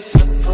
face